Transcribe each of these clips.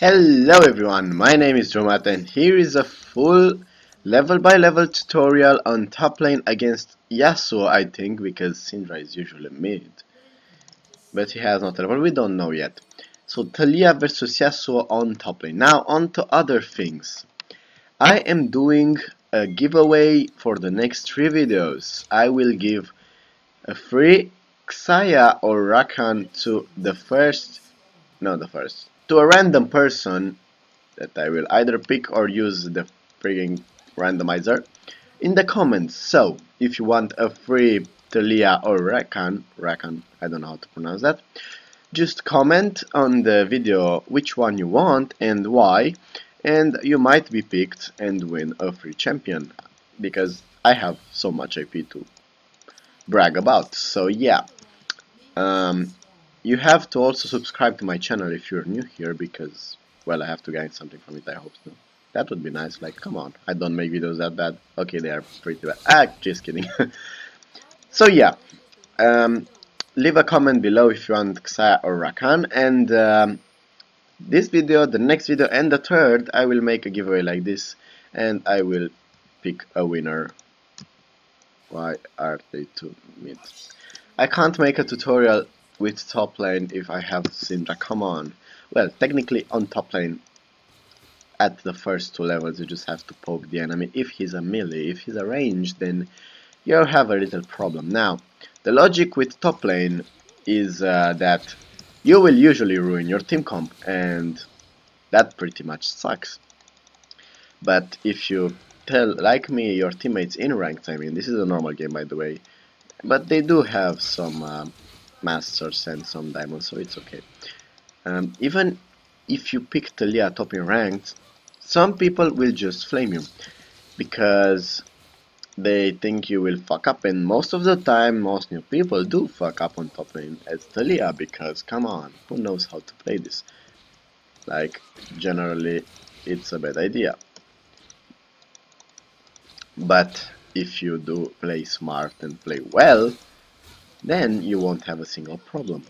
Hello everyone, my name is Drewmatth and here is a full level by level tutorial on top lane against Yasuo I think because Syndra is usually mid. But he has not level, we don't know yet. So Taliyah versus Yasuo on top lane. Now on to other things. I am doing a giveaway for the next three videos. I will give a free Xayah or Rakan to the first no the first to a random person that I will either pick or use the frigging randomizer in the comments. So, if you want a free Taliyah or Rakan, Rakan, I don't know how to pronounce that, just comment on the video which one you want and why, and you might be picked and win a free champion, because I have so much IP to brag about. So yeah, um, you have to also subscribe to my channel if you're new here because, well, I have to gain something from it, I hope so. That would be nice, like, come on, I don't make videos that bad. Okay, they are pretty bad. Ah, just kidding. so yeah, um, leave a comment below if you want Xayah or Rakan, and um, this video, the next video, and the third, I will make a giveaway like this, and I will pick a winner. Why are they too mid? I can't make a tutorial with top lane if I have Syndra, come on. Well, technically on top lane, at the first two levels you just have to poke the enemy. If he's a melee, if he's a range, then you have a little problem. Now, the logic with top lane is uh, that you will usually ruin your team comp, and that pretty much sucks. But if you tell, like me, your teammates in ranked, I mean, this is a normal game by the way, but they do have some uh, masters and some diamonds, so it's okay. Um, even if you pick Taliyah top in ranked, some people will just flame you because they think you will fuck up and most of the time most new people do fuck up on top lane as Taliyah because come on, who knows how to play this? Like generally it's a bad idea. But if you do play smart and play well, then you won't have a single problem.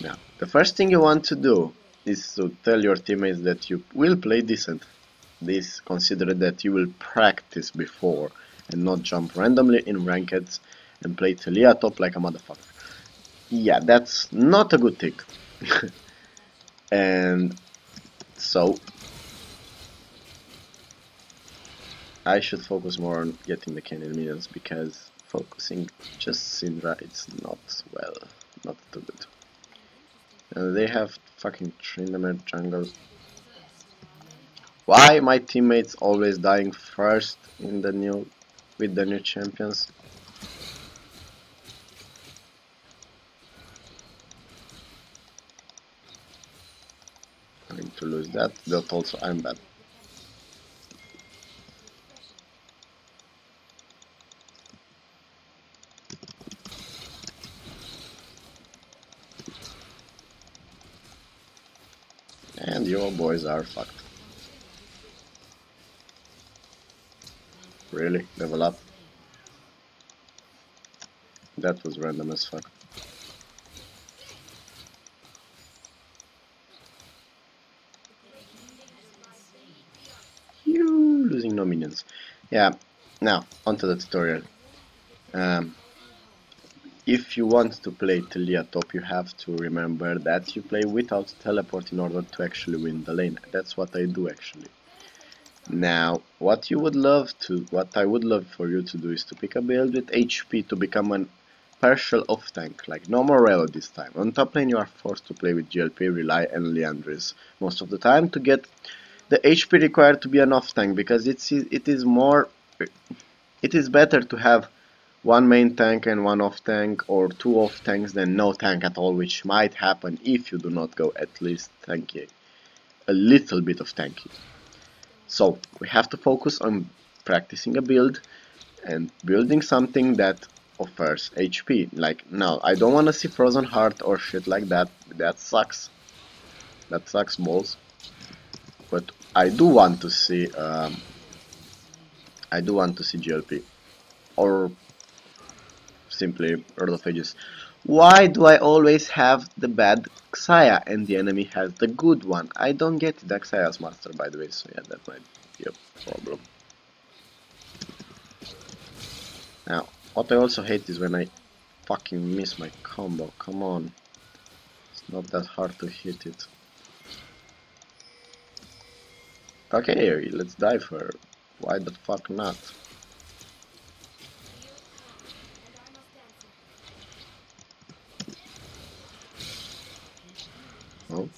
Now, the first thing you want to do is to tell your teammates that you will play decent. This consider that you will practice before and not jump randomly in rankeds and play Taliyah top like a motherfucker. Yeah, that's not a good thing. and so I should focus more on getting the Canyon minions because focusing just Syndra, it's not, well, not too good. They have fucking Tryndamere jungle. Why my teammates always dying first in the new, with the new champions? Going to lose that, but also I'm bad. And your boys are fucked. Really? Level up? That was random as fuck. You losing no minions. Yeah, now onto the tutorial. Um, if you want to play Taliyah top, you have to remember that you play without teleport in order to actually win the lane. That's what I do actually. Now, what you would love to, what I would love for you to do is to pick a build with HP to become an partial off tank, like no more Morello this time. On top lane you are forced to play with GLP, Rylai and Liandry's most of the time to get the HP required to be an off tank because it's it is more it is better to have one main tank and one off tank or two off tanks than no tank at all which might happen if you do not go at least tanky a little bit of tanky so we have to focus on practicing a build and building something that offers HP like no I don't want to see frozen heart or shit like that. That sucks. That sucks balls. But I do want to see um, I do want to see GLP or simply Rod of Ages. Why do I always have the bad Xayah and the enemy has the good one? I don't get it. Xayah's master by the way, so yeah, that might be a problem. Now, what I also hate is when I fucking miss my combo. Come on. It's not that hard to hit it. Okay, let's dive her. Why the fuck not? Oh.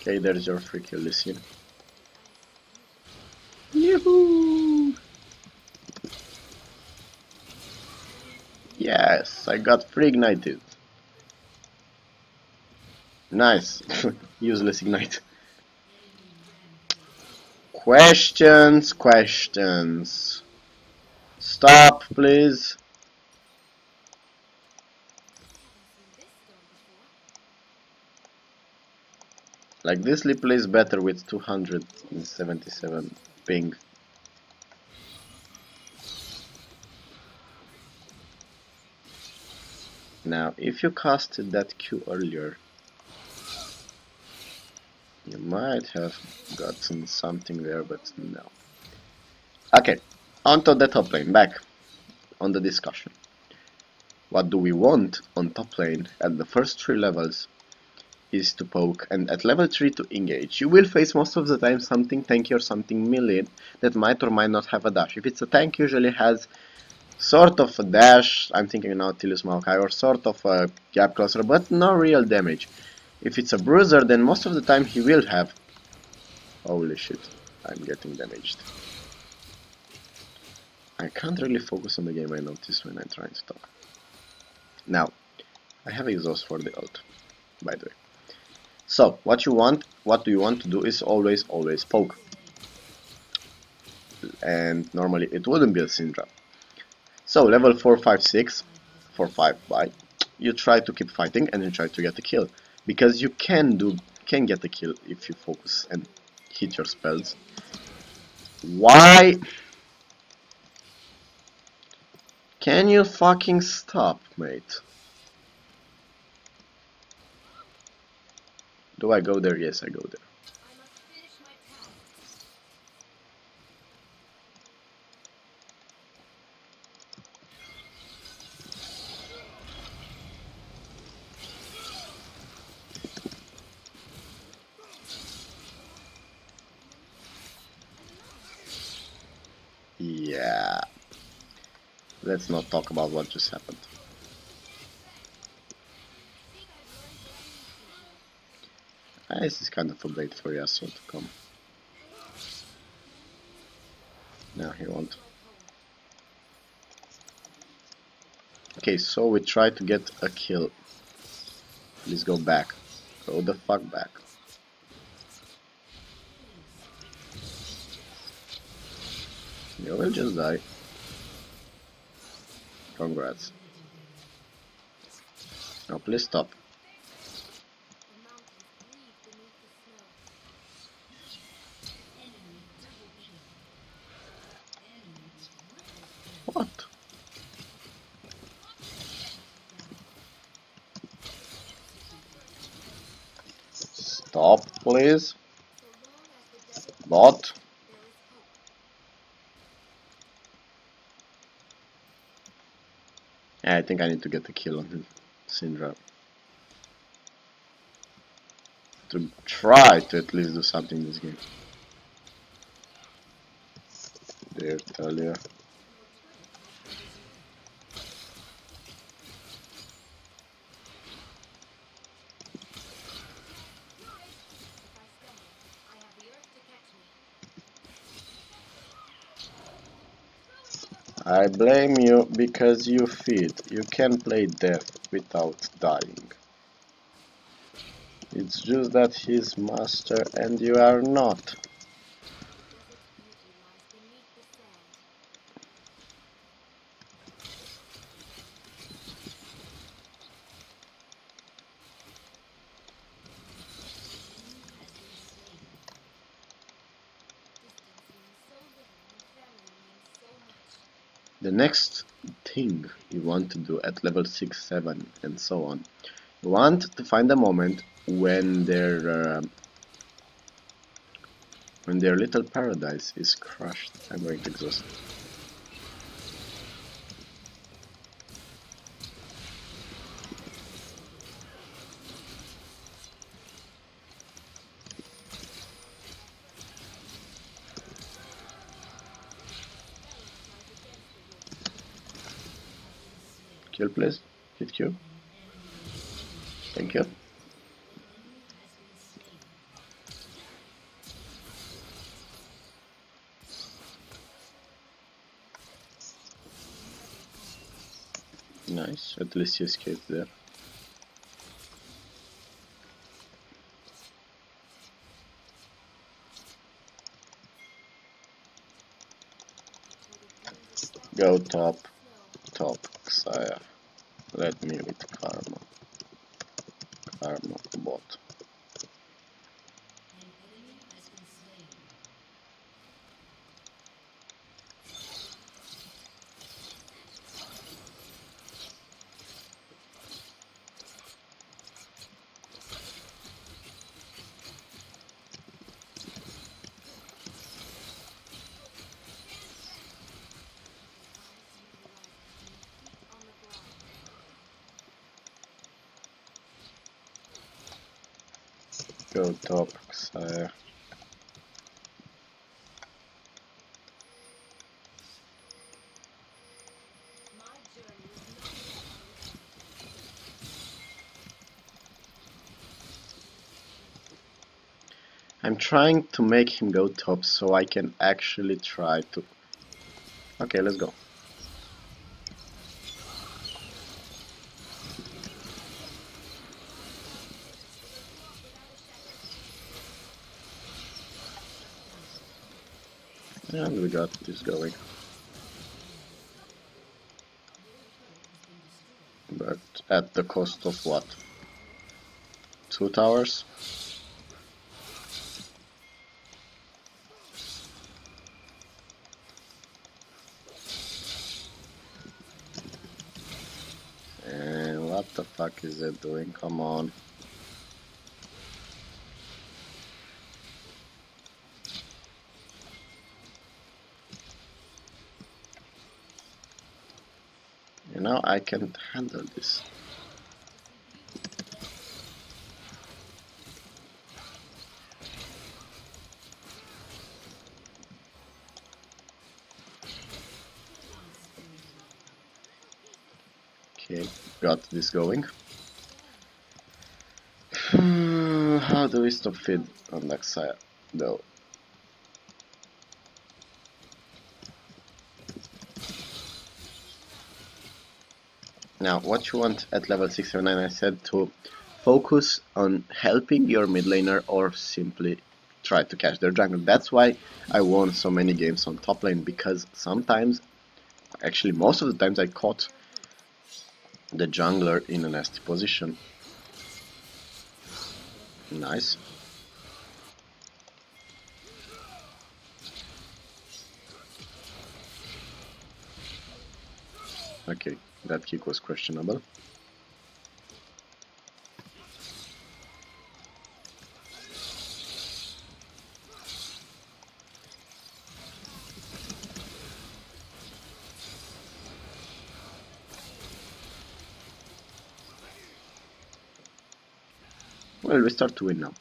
Okay, there's your free kill, Lucian. Yahoo! Yes, I got free ignited. Nice. Useless ignite. Questions, questions. Stop, please. Like this Lee plays better with 277 ping. Now, if you casted that Q earlier, you might have gotten something there, but no. Okay, onto the top lane, back on the discussion. What do we want on top lane at the first three levels is to poke and at level 3 to engage. You will face most of the time something tanky or something melee that might or might not have a dash. If it's a tank usually has sort of a dash, I'm thinking Nautilus Maokai, or sort of a gap closer, but no real damage. If it's a bruiser then most of the time he will have... Holy shit, I'm getting damaged. I can't really focus on the game I notice when I'm trying to talk. Now, I have exhaust for the ult, by the way. So, what you want, what do you want to do is always, always poke. And normally it wouldn't be a Syndra. So, level 4, 5, 6, 4, 5, bye. You try to keep fighting and you try to get the kill. Because you can do, can get the kill if you focus and hit your spells. Why? Can you fucking stop, mate? Do I go there? Yes, I go there. Yeah. Let's not talk about what just happened. This is kind of a bait for Yasuo to come. Now he won't. Okay, so we try to get a kill. Please go back. Go the fuck back. You will just die. Congrats. Now please. Stop, please. Bot. Yeah, I think I need to get the kill on Syndra. To try to at least do something in this game. There, Taliyah. I blame you because you feed. You can play death without dying. It's just that he's master and you are not. the next thing you want to do at level 6, 7 and so on. Want to find a moment when their uh, when their little paradise is crushed. I'm going to exhaust Kill please. Hit Q. Thank you. Nice, at least you escaped there. Go top, top, Xayah. Let me with Karma. Go top, Xayah. I'm trying to make him go top so I can actually try to... Okay, let's go. And we got this going. But at the cost of what? Two towers? And what the fuck is it doing? Come on. You know, I can handle this. Okay, got this going. How do we stop feed on that side Now, what you want at level 6 or 9, I said to focus on helping your mid laner or simply try to catch their jungle. That's why I won so many games on top lane, because sometimes, actually most of the times I caught the jungler in a nasty position. Nice. Okay, that kick was questionable. Well, we start to win now.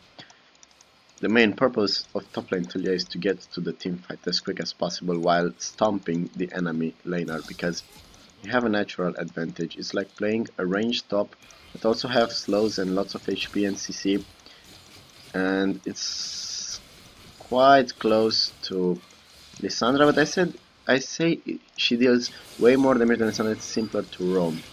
The main purpose of top lane Taliyah is to get to the team fight as quick as possible while stomping the enemy laner because you have a natural advantage. It's like playing a ranged top that also have slows and lots of HP and CC and it's quite close to Lissandra but I said I say she deals way more damage than Lissandra, it's simpler to roam.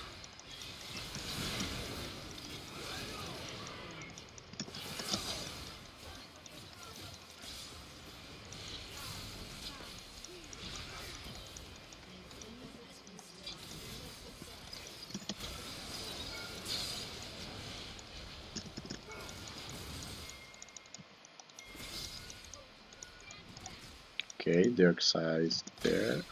Okay, Dirk size there.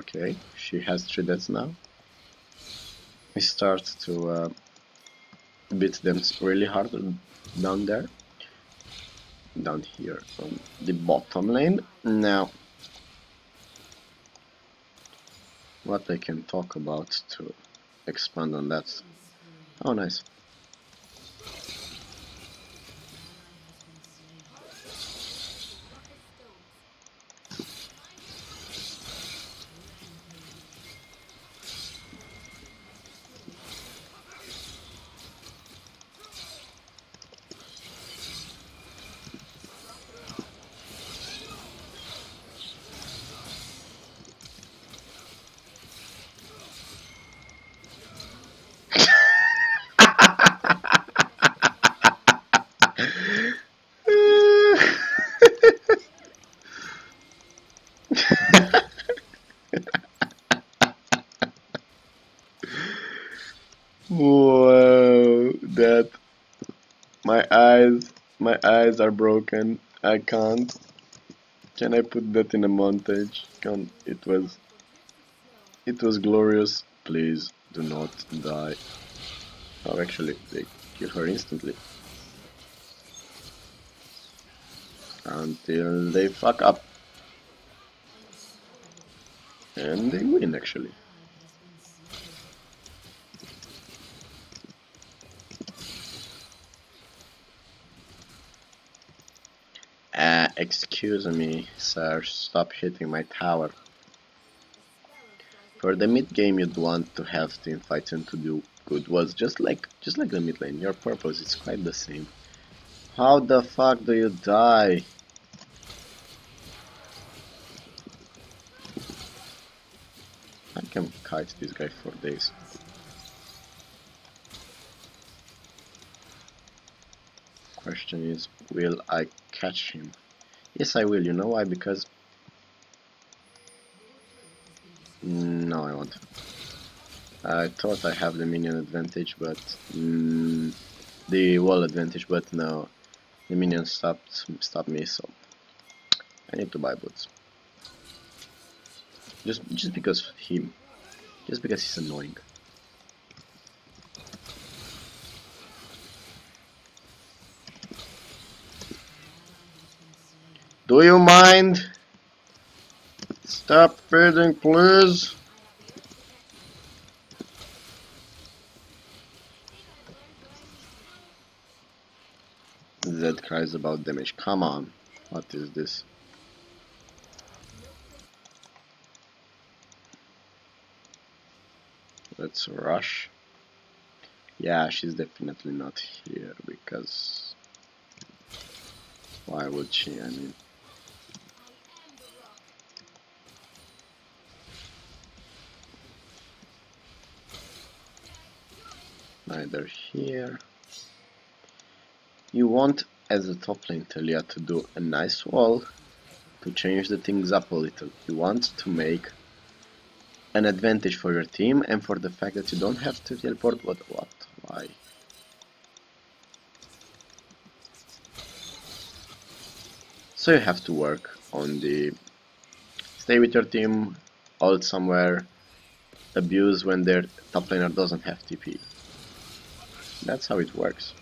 Okay, she has three deaths now. We start to uh, beat them really hard down there. Down here on the bottom lane. Now, what I can talk about to expand on that. Oh, nice. Whoa, that my eyes, my eyes are broken. I can't. Can I put that in a montage? Can it was, it was glorious. Please do not die. Oh, actually, they kill her instantly. Until they fuck up. And they win, actually. Uh, excuse me, sir, stop hitting my tower. For the mid game you'd want to have team fights and to do good was just like just like the mid lane, your purpose is quite the same. How the fuck do you die? I can kite this guy for days. Question is, will I catch him? Yes, I will. You know why? Because... No, I won't. I thought I have the minion advantage, but... Mm, the wall advantage, but no. The minion stopped, stopped me, so... I need to buy boots. Just, just because him. Just because he's annoying. Do you mind? Stop feeding, please. Zed cries about damage. Come on. What is this? Let's rush. Yeah, she's definitely not here because why would she? I mean neither here. You want, as a top lane Taliyah, to do a nice wall to change the things up a little. You want to make an advantage for your team and for the fact that you don't have to teleport, What? what? Why? So you have to work on the stay with your team, ult somewhere, abuse when their top laner doesn't have TP. That's how it works.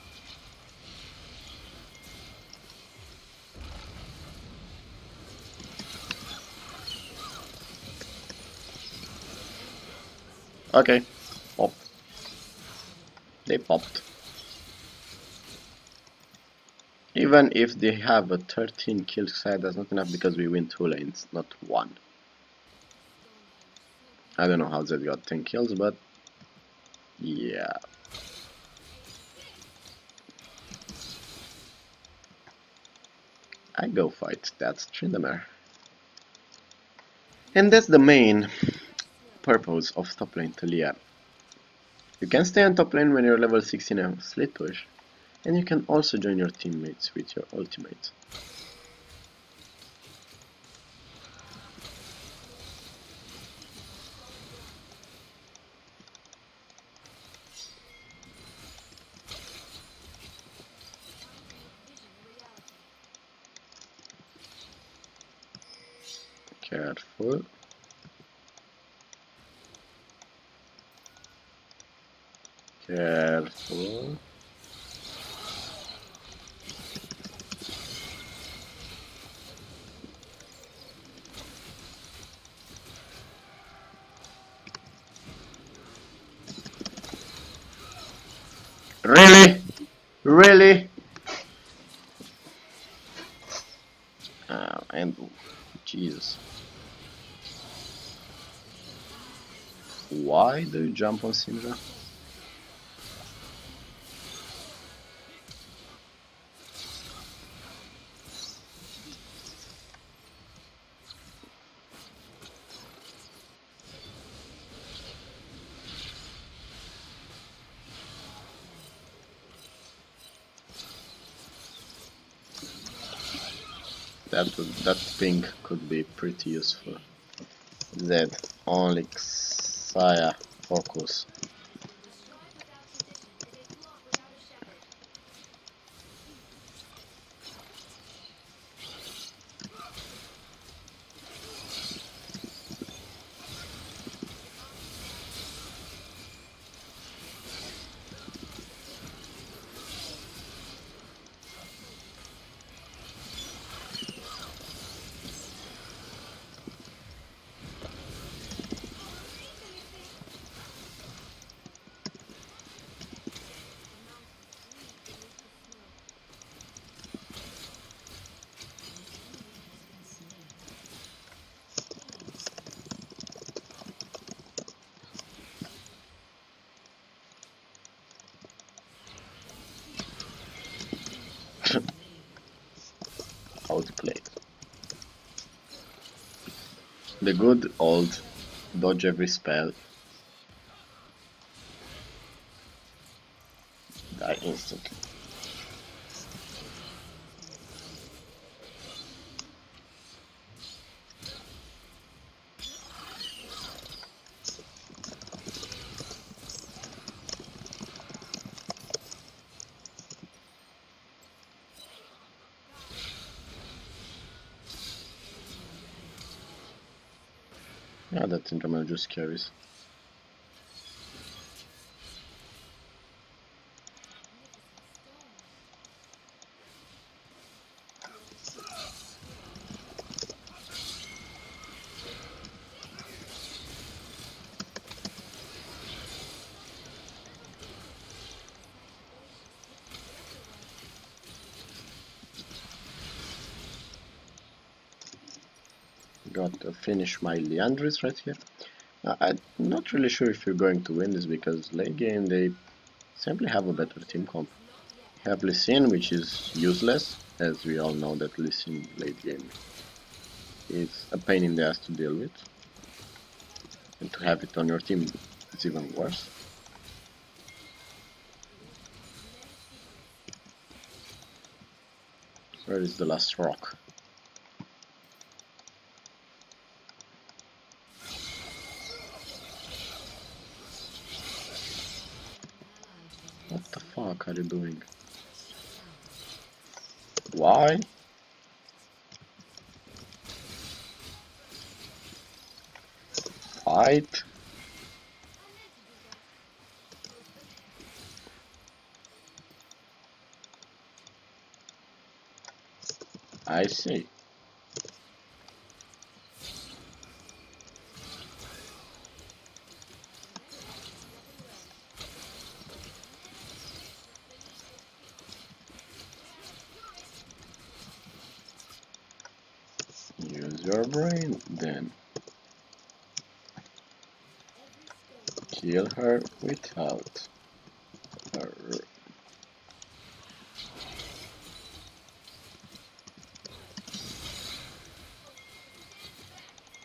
Okay, pop. They popped. Even if they have a 13 kill side, that's not enough because we win two lanes, not one. I don't know how Zed got 10 kills, but yeah. I go fight that Tryndamere. And that's the main purpose of top lane Taliyah. You can stay on top lane when you're level 16 and push, and you can also join your teammates with your ultimate. Careful. Really? Really? Uh, and Jesus. Why do you jump on Syndra? That would, that thing could be pretty useful. Z only Xayah focus. Outplayed. The good old dodge every spell. Die instantly. Yeah, Tryndamere just carries. got to finish my Liandry's right here. I'm not really sure if you're going to win this because late game they simply have a better team comp. Have Lee Sin, which is useless, as we all know that Lee Sin late game is a pain in the ass to deal with. And to have it on your team is even worse. Where is the last rock? What the fuck are you doing? Why? Fight? I see. Use your brain, then kill her without her.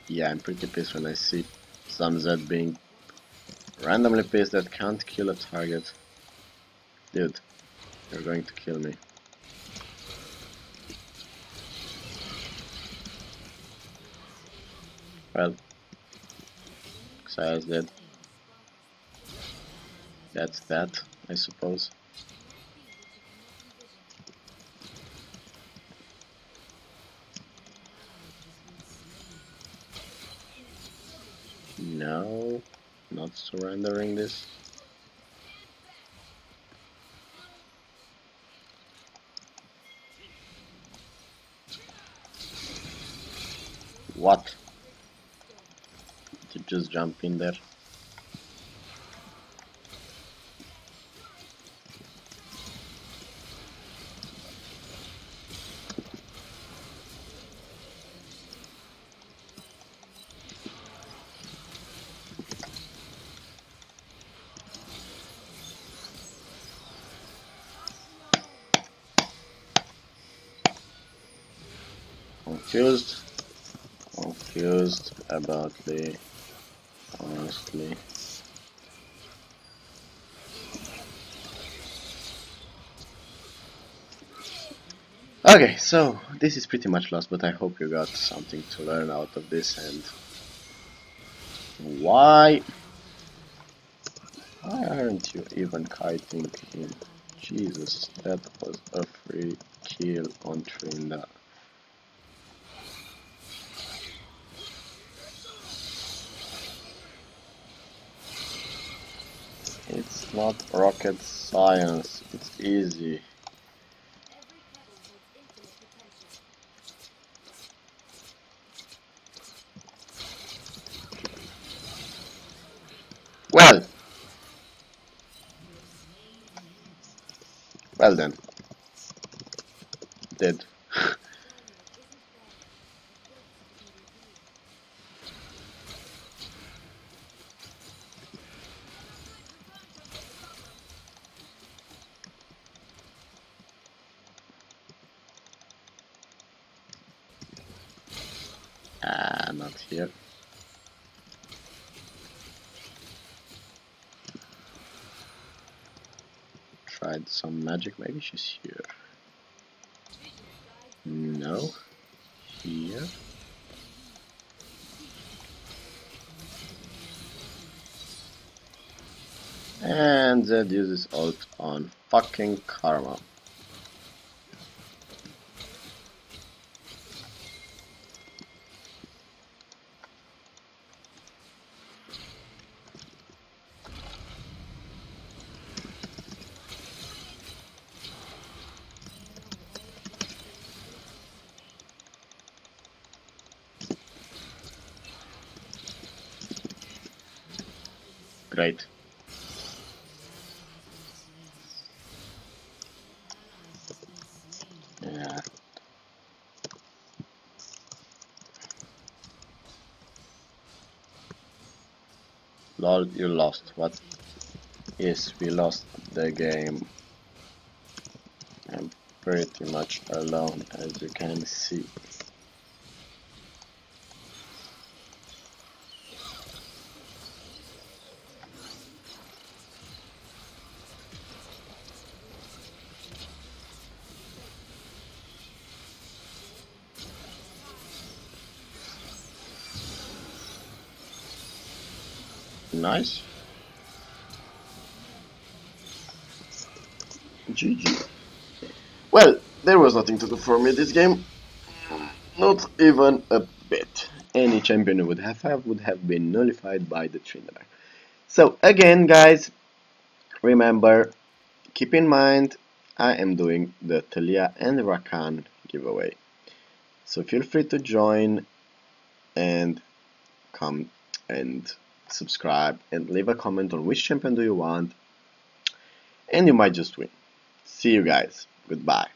Yeah, I'm pretty pissed when I see some Z being randomly pissed that can't kill a target. Dude, you're going to kill me. Well, Xayah's dead. That's that, I suppose. No, not surrendering this. What? To just jump in there. Confused. Confused about the honestly. Okay so this is pretty much lost but I hope you got something to learn out of this and why why aren't you even kiting in? Jesus that was a free kill on Trynda It's not rocket science, it's easy. Well. Well then. Dead. Ah, not here. Tried some magic, maybe she's here. No. Here. And Zed uses ult on fucking Karma. Great. Yeah. Lol, you lost. What? Yes, we lost the game. I'm pretty much alone, as you can see. Nice. GG. Well, there was nothing to do for me this game. Not even a bit. Any champion would have, have would have been nullified by the Tryndamere. So again guys, remember, keep in mind I am doing the Taliyah and Rakan giveaway. So feel free to join and come and subscribe and leave a comment on which champion do you want and you might just win. See you guys. Goodbye.